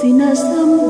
sin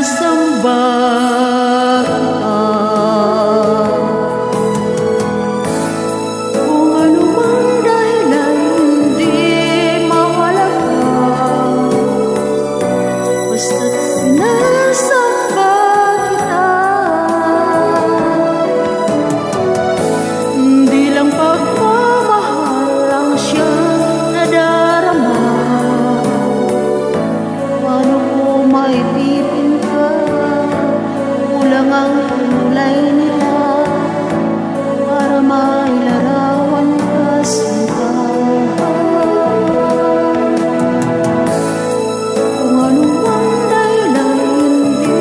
Sinasamba Kung ano dahilan hindi mahalaga Basta't sinasamba Kulang ang kulay nila Para mailarawan ka sinta Kung ano mang dahilan hindi